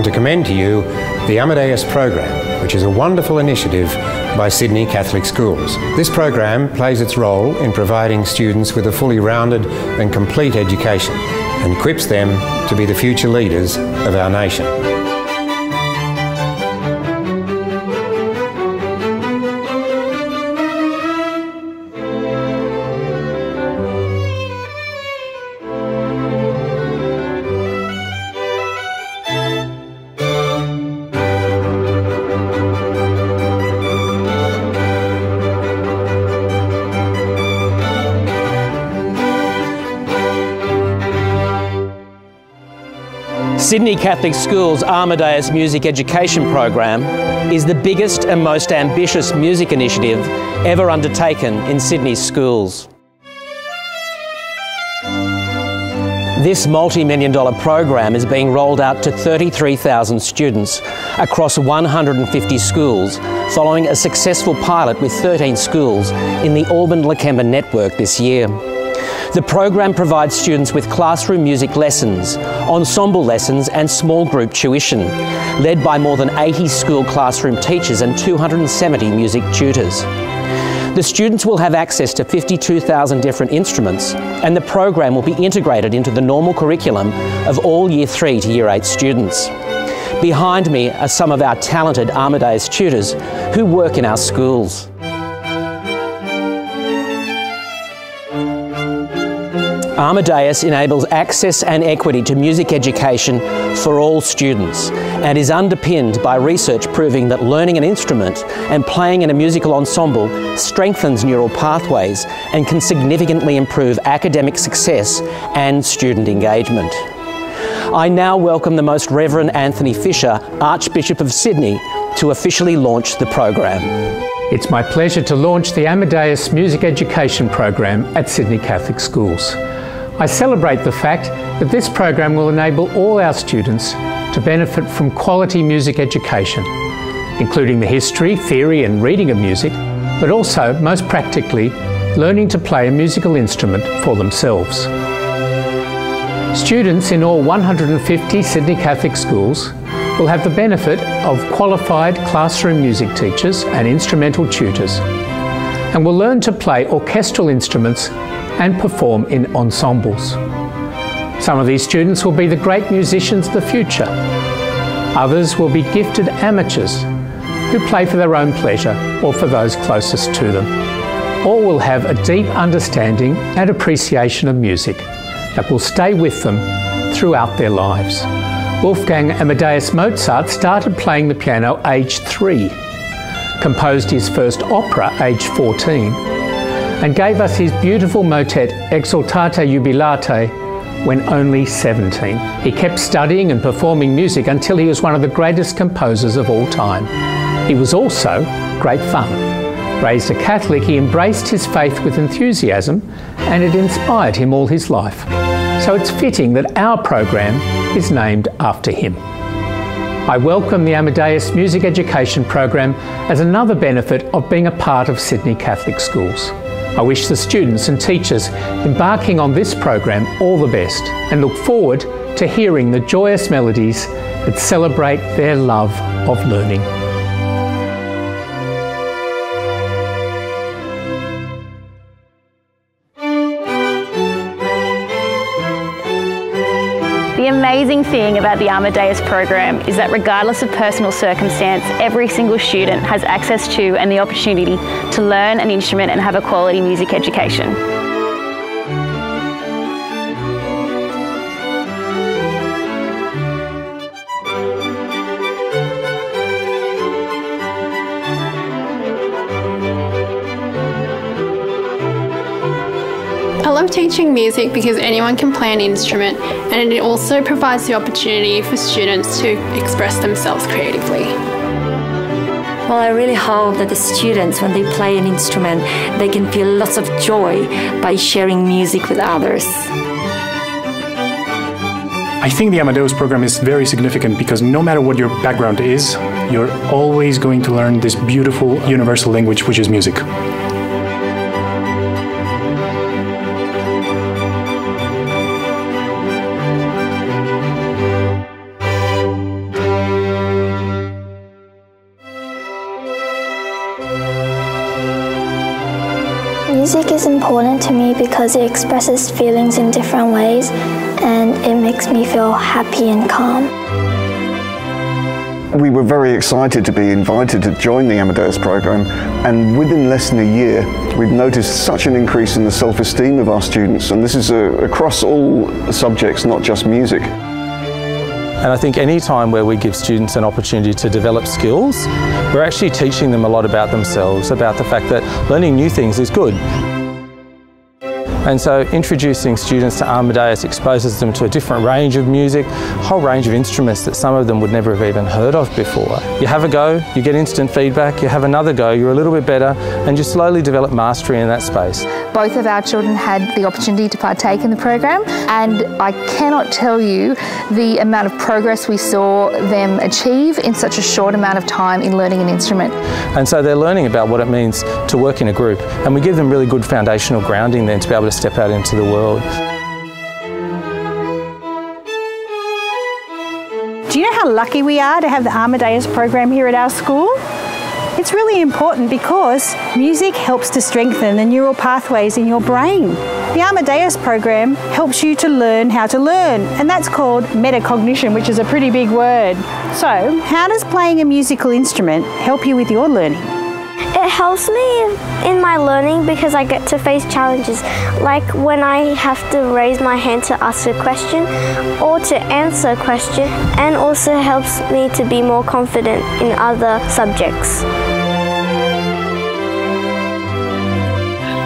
want to commend to you the Amadeus program, which is a wonderful initiative by Sydney Catholic Schools. This program plays its role in providing students with a fully rounded and complete education and equips them to be the future leaders of our nation. Sydney Catholic Schools Amadeus Music Education Program is the biggest and most ambitious music initiative ever undertaken in Sydney's schools. This multi-million dollar program is being rolled out to 33,000 students across 150 schools following a successful pilot with 13 schools in the Auburn-Lakemba network this year. The program provides students with classroom music lessons, ensemble lessons and small group tuition, led by more than 80 school classroom teachers and 270 music tutors. The students will have access to 52,000 different instruments and the program will be integrated into the normal curriculum of all Year 3 to Year 8 students. Behind me are some of our talented Amadeus tutors who work in our schools. Amadeus enables access and equity to music education for all students and is underpinned by research proving that learning an instrument and playing in a musical ensemble strengthens neural pathways and can significantly improve academic success and student engagement. I now welcome the Most Reverend Anthony Fisher, Archbishop of Sydney, to officially launch the program. It's my pleasure to launch the Amadeus Music Education Program at Sydney Catholic Schools. I celebrate the fact that this program will enable all our students to benefit from quality music education, including the history, theory and reading of music, but also, most practically, learning to play a musical instrument for themselves. Students in all 150 Sydney Catholic schools will have the benefit of qualified classroom music teachers and instrumental tutors and will learn to play orchestral instruments and perform in ensembles. Some of these students will be the great musicians of the future. Others will be gifted amateurs who play for their own pleasure or for those closest to them. All will have a deep understanding and appreciation of music that will stay with them throughout their lives. Wolfgang Amadeus Mozart started playing the piano aged three, composed his first opera aged 14, and gave us his beautiful motet Exsultate Jubilate when only 17. He kept studying and performing music until he was one of the greatest composers of all time. He was also great fun. Raised a Catholic, he embraced his faith with enthusiasm and it inspired him all his life. So it's fitting that our program is named after him. I welcome the Amadeus Music Education Program as another benefit of being a part of Sydney Catholic Schools. I wish the students and teachers embarking on this program all the best and look forward to hearing the joyous melodies that celebrate their love of learning. Amazing thing about the Amadeus program is that regardless of personal circumstance, every single student has access to and the opportunity to learn an instrument and have a quality music education. I love teaching music because anyone can play an instrument and it also provides the opportunity for students to express themselves creatively. Well, I really hope that the students, when they play an instrument, they can feel lots of joy by sharing music with others. I think the Amadeus program is very significant because no matter what your background is, you're always going to learn this beautiful universal language, which is music. Important to me because it expresses feelings in different ways and it makes me feel happy and calm. We were very excited to be invited to join the Amadeus program and within less than a year we've noticed such an increase in the self-esteem of our students and this is uh, across all subjects, not just music. And I think any time where we give students an opportunity to develop skills, we're actually teaching them a lot about themselves, about the fact that learning new things is good. And so introducing students to Amadeus exposes them to a different range of music, a whole range of instruments that some of them would never have even heard of before. You have a go, you get instant feedback, you have another go, you're a little bit better, and you slowly develop mastery in that space. Both of our children had the opportunity to partake in the program, and I cannot tell you the amount of progress we saw them achieve in such a short amount of time in learning an instrument. And so they're learning about what it means to work in a group, and we give them really good foundational grounding then to be able to step out into the world. Do you know how lucky we are to have the Amadeus program here at our school? It's really important because music helps to strengthen the neural pathways in your brain. The Amadeus program helps you to learn how to learn, and that's called metacognition, which is a pretty big word. So, how does playing a musical instrument help you with your learning? It helps me in my learning because I get to face challenges, like when I have to raise my hand to ask a question or to answer a question, and also helps me to be more confident in other subjects.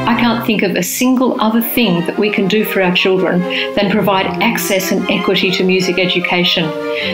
I can't think of a single other thing that we can do for our children than provide access and equity to music education.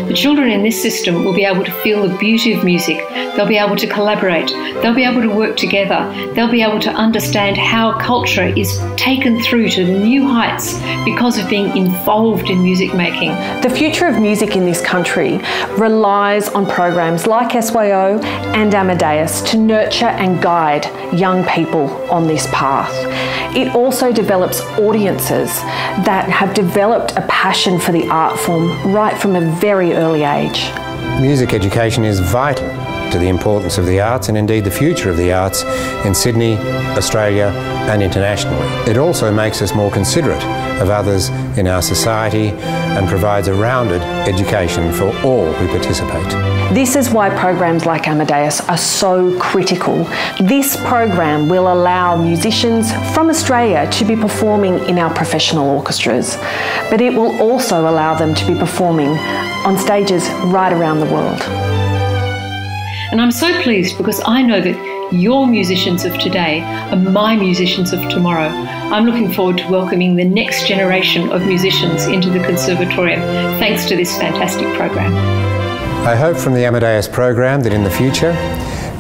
The children in this system will be able to feel the beauty of music, they'll be able to collaborate, they'll be able to work together, they'll be able to understand how culture is taken through to new heights because of being involved in music making. The future of music in this country relies on programs like SYO and Amadeus to nurture and guide young people on this path. It also develops audiences that have developed a passion for the art form right from a very early age. Music education is vital to the importance of the arts and indeed the future of the arts in Sydney, Australia and internationally. It also makes us more considerate of others in our society and provides a rounded education for all who participate. This is why programs like Amadeus are so critical. This program will allow musicians from Australia to be performing in our professional orchestras, but it will also allow them to be performing on stages right around the world. And I'm so pleased because I know that your musicians of today are my musicians of tomorrow. I'm looking forward to welcoming the next generation of musicians into the Conservatorium thanks to this fantastic program. I hope from the Amadeus program that in the future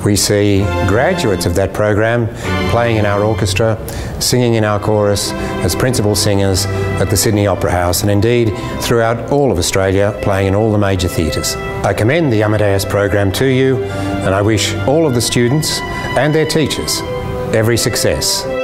we see graduates of that program playing in our orchestra, singing in our chorus as principal singers at the Sydney Opera House and indeed throughout all of Australia playing in all the major theatres. I commend the Amadeus program to you and I wish all of the students and their teachers every success.